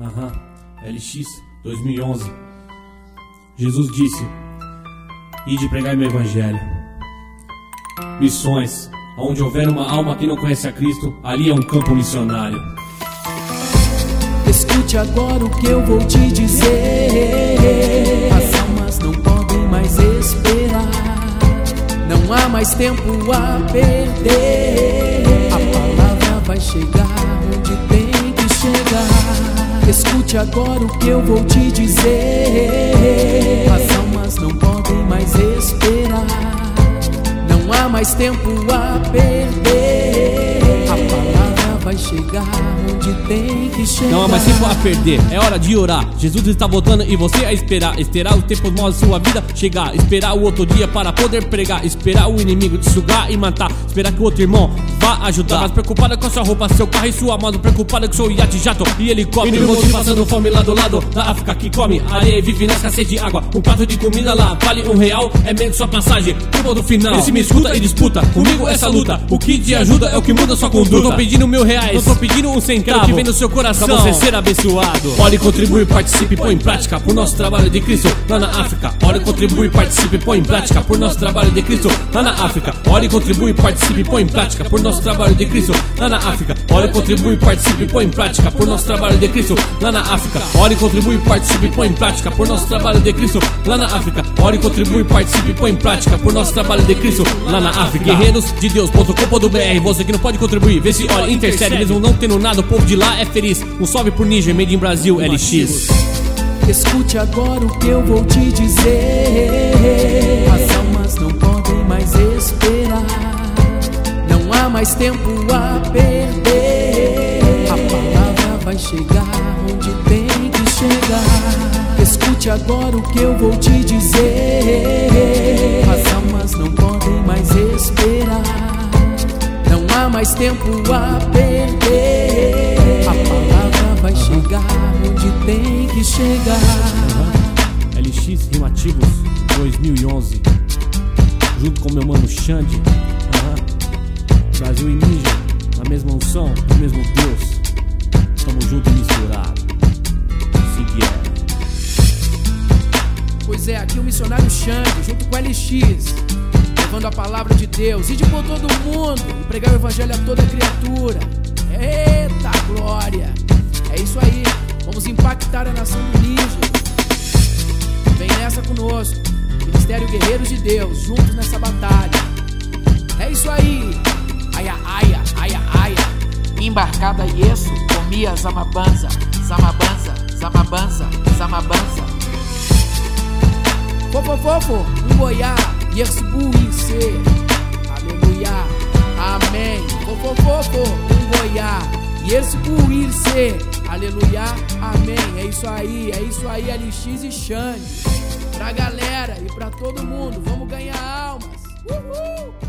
Aham, LX 2011. Jesus disse: Ide pregar meu evangelho. Missões. Onde houver uma alma que não conhece a Cristo, ali é um campo missionário. Escute agora o que eu vou te dizer. As almas não podem mais esperar. Não há mais tempo a perder. A palavra vai chegar Escute agora o que eu vou te dizer. As almas não podem mais esperar. Não há mais tempo a perder. A palavra vai chegar onde tem que chegar. Não há mais tempo a perder, é hora de orar. Jesus está voltando e você a esperar. Esperar o tempo maus de sua vida chegar. Esperar o outro dia para poder pregar. Esperar o inimigo te sugar e matar. Esperar que o outro irmão vá ajudar. Mas preocupada com a sua roupa, seu carro e sua moto. Preocupada com seu iate, jato e helicóptero. Inimigo te passando fome lá do lado da África que come areia e vive na escassez de água. Um prato de comida lá vale um real, é menos sua passagem. Turma do final. Esse me escuta e disputa comigo essa luta. O que te ajuda é o que muda sua conduta. Não tô pedindo mil reais, não tô pedindo um centavo. Quero que vem no seu coração pra você ser abençoado. Pode contribuir, participe, põe em prática por nosso trabalho de Cristo lá na África. Pode contribuir, participe, põe em prática por nosso trabalho de Cristo lá na África. Pode contribuir, participe, põe em prática por nosso trabalho de Cristo lá na África. Pode contribuir, participe, põe em prática por nosso trabalho de Cristo lá na África. Pode contribuir, participe, põe em prática por nosso trabalho de Cristo lá na África. Pode contribuir, participe, põe em prática por nosso trabalho de Cristo lá na África. Guerreiros de Deus.com.br, você que não pode contribuir, vê se olha, intercede, mesmo não tendo nada, o povo de lá é feliz. Um salve pro Ninja, Made in Brasil, LX. Escute agora o que eu vou te dizer. Mais tempo a perder. A palavra vai chegar onde tem que chegar. Escute agora o que eu vou te dizer. As almas não podem mais esperar. Não há mais tempo a perder. A palavra vai chegar onde tem que chegar. LX Rimativos 2011 Junto com meu mano Xande. Brasil e Ninja Na mesma unção, do mesmo Deus Tamo junto e misturado Assim que é Pois é, aqui o missionário Xande, junto com LX, levando a palavra de Deus, e de por todo mundo, e pregar o evangelho a toda criatura. Eita glória! É isso aí, vamos impactar a nação do Níger. Vem nessa conosco, Ministério Guerreiros de Deus, juntos nessa batalha. É isso aí! Embarcada Yesu, comia Zamabanza, Zamabanza, Zamabanza, Zamabanza. Fofo, fofo, um goiá, Yersubu Ise. Aleluia, amém. Fofo, fofo, um goiá, Yersubu Ise. Aleluia, amém. É isso aí, é isso aí, LX e Xande. Pra galera e pra todo mundo, vamos ganhar almas. Uhul!